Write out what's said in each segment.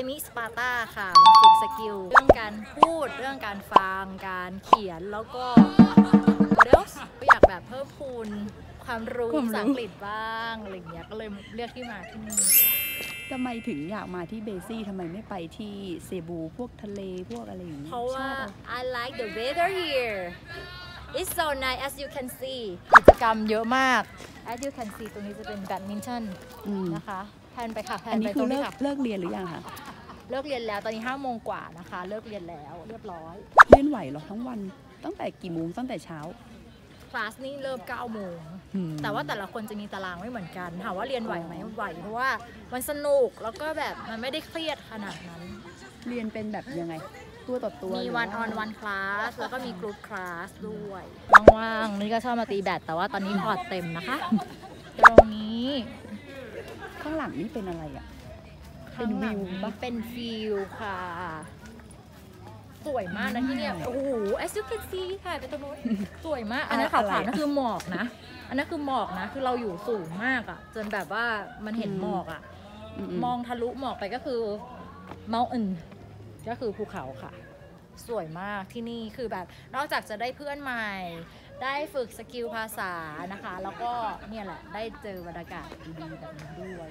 ร์ส semi Sparta ค่ะ มาฝึก skill เรื่องการพูด เรื่องการฟัง การเขียน แล้วก็เดี๋ยวก็อยากแบบเพิ่มพูนความรู้ความรู้ภาษาอังกฤษบ้างอะไรอย่างเงี้ย ก็เลยเลือกที่มาที่นี่ค่ะทำไมถึงอยากมาที่ BECI ทำไมไม่ไปที่เซบูพวกทะเลพวกอะไรอย่างนี้เพราะว่าชอบอ I like the weather here it's so nice as you can see กิจกรรมเยอะมาก as you can see ตรงนี้จะเป็นแบดมินตันอืมนะคะแพนไปค่ะแพอันนไปนี้ตคืรองเลินี้กค่ะเลิกเรียนหรือยังคะ เลิกเรียนแล้วตอนนี้5้าโมงกว่านะคะ เลิกเรียนแล้วเรียบร้อยเล่นไหวเหรอทั้งวันตั้งแต่กี่โมงตั้งแต่เช้าคลาสนี่เริ่ม9ก้าโมงอืมแต่ว่าแต่ละคนจะมีตารางไม่เหมือนกัน ถามว่าเรียนไหวไหมไหว เพราะว่ามันสนุกแล้วก็แบบมันไม่ได้เครียดขนาดนั้น เรียนเป็นแบบยังไง ตัวต่อตัว มีหรืวันอว่าอนวันคลาสแล้วก็มีกรุ๊ปคลาสด้วยว่างๆนี่ก็ชอบมาตีแบดแต่ว่าตอนนี้พอร์ตเต็มนะคะ ตรงนี้ ข้างหลังนี่เป็นอะไรอะ เป็ข้านงหลังวิวนี้ปะ เป็นฟิลค่ะ สวยมากนะที่เนี่ยโอ้โห as you can see ถ่ายไปตรงนู้นสวยมาก อันนั้นอะขาวไรๆอะ นั่นคือหมอกนะ อันนั้นคือหมอกนะ คือเราอยู่สูงมากอะจนแบบว่ามันเห็นอืมหมอกอะอืมองทะลุหมอกไปก็คือ mountain ก็คือภูเขาค่ะ สวยมากที่นี่คือแบบ นอกจากจะได้เพื่อนใหม่ ได้ฝึกสกิลภาษานะคะ แล้วก็เนี่ยแหละได้เจอบรรยากาศดีๆแบบนี้ด้วย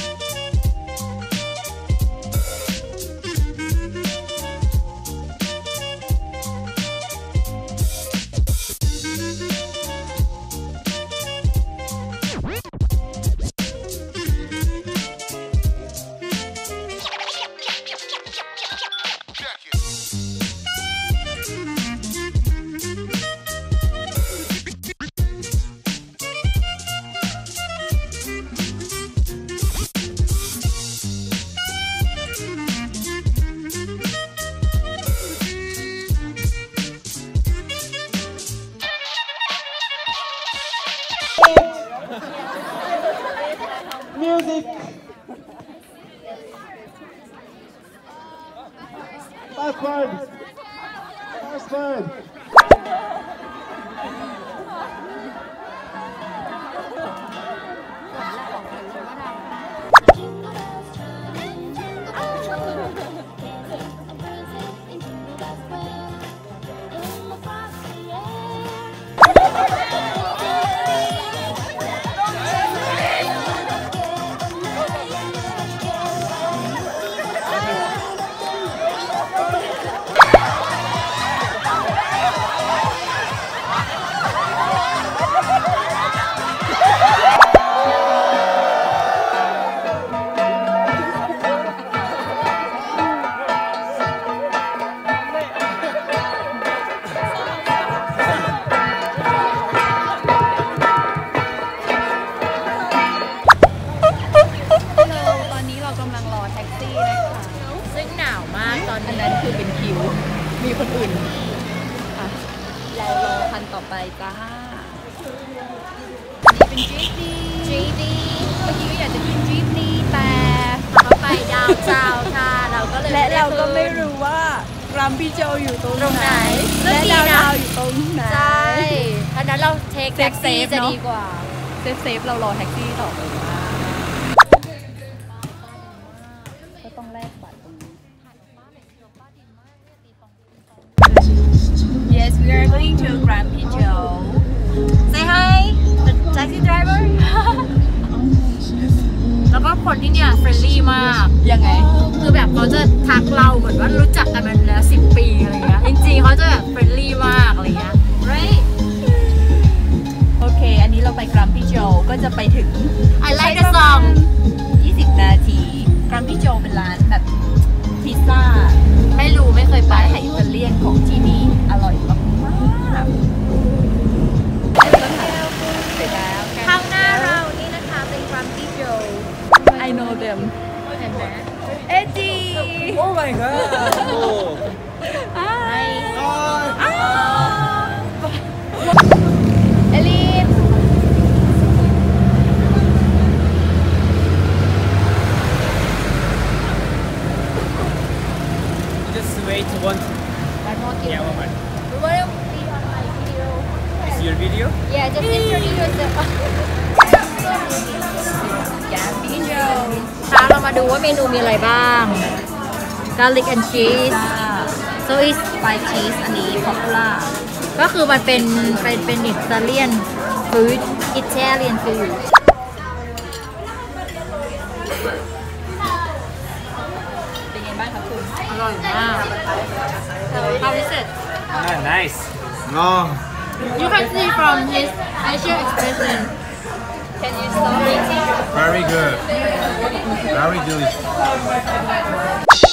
music. Backward. Backward. ตอนอันนี้นั้นคือเป็นคิว มีคนอื่นอะเรารอคันต่อไปจ้าอันนี้เป็นดริฟตี้จีดีเมื่อกี้ก็อยากจะขึ้นดริฟตี้แต่เขาไปดาวเจ้าค่ะ เราก็เลยและเราก็ไม่ด้ขึ้นรู้ว่ากรัมพี่โจอยู่ตรงตรงไหน และเรื่องดีดาวนะดาวอยู่ตรงไหน ใช่อันนั้นเราเทคแท็กซี่เซฟๆจะเนอะดีกว่า เซฟเซฟเรารอแท็กซี่ต่อไปว่า going to Grand Pijo Say hi the taxi driver แล้วก็คนที่เนี่ย friendly มาก ยังไง คือแบบเขาจะทักเราเหมือนว่ารู้จักกันมาแล้วสิบปีอะไรเงี้ย จริงๆเขาจะแบบ friendly มากอะไรเงี้ย him. Eddie! Oh my god! Oh. ว่าเมนูมีอะไรบ้าง garlic and cheese so is ไปชีสอันนี้ popular ก็คือมันเป็นเป็นเป็นอิตาเลียนฟู้ดอิตาเลียนฟู้ดเป็นไงบ้างคะคุณ อร่อยมาก How is it Ah, nice. No, You can see from his facial expression Can you stop eating very good. Very delicious. จ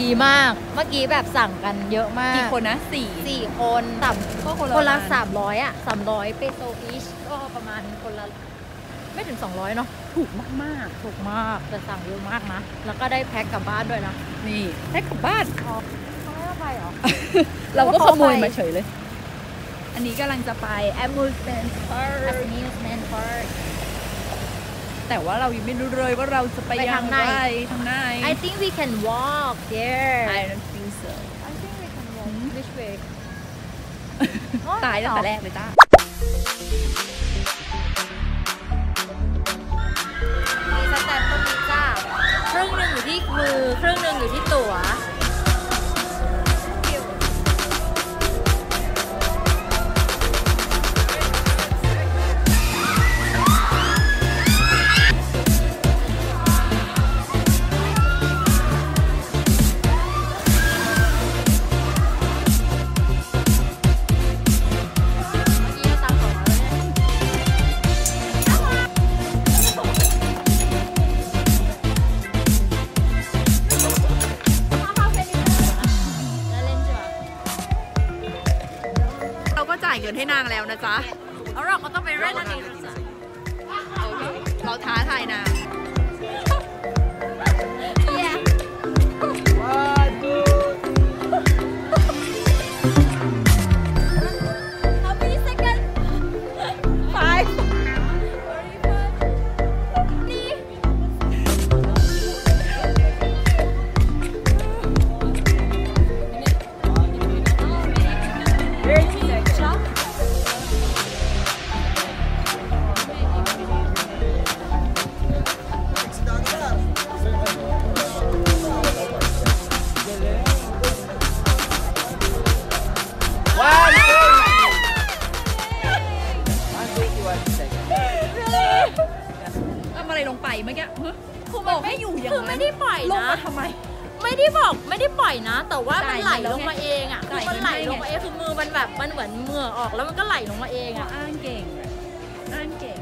ดีมาก เมื่อกี้แบบสั่งกันเยอะมากกี่คนนะสี่ สี่คนต่ำก็คนละคนละประมาณ สามร้อยอะสามร้อยเปโซอีชก็ประมาณคนละ ไม่ถึง200เนาะถูกมากถูกมากแต่สั่งเยอะมากนะ แล้วก็ได้แพ็คกลับบ้านด้วยนะๆ นี่ให้กลับบ้าน อ๋อเขาไม่เอาไปเหรอ เราก็เขาขโมยไปมาเฉยเลย อันนี้กำลังจะไป amusement park amusement park แต่ว่าเรายังไม่รู้เลยว่าเราจะไปไปยัทางงไหนไรทางไหน I think we can walk there I don't think so I think we can walk which way ตายตั้งแต่แรกเลยจ้ามีสแตมป์ตรงนี้จ้าครึ่งหนึ่งอยู่ที่มือ ครึ่งหนึ่งอยู่ที่ตั๋ว แล้วนะจ๊ะเอาเราก็ต้องไปเล่นอันนี้นะจ๊ะโอเคเราท้าทายนา ไม่ได้บอกไม่ได้ปล่อยนะ แต่ว่ามันไหลจ่ายเงินแล้วลงมาเองอะคือจ่ายมันไหลเงินให้ลงมาเองคือมือมันแบบมันเหมือนเหงื่อออกแล้วมันก็ไหลลงมาเองอะอ้างเก่งอ้างเก่ง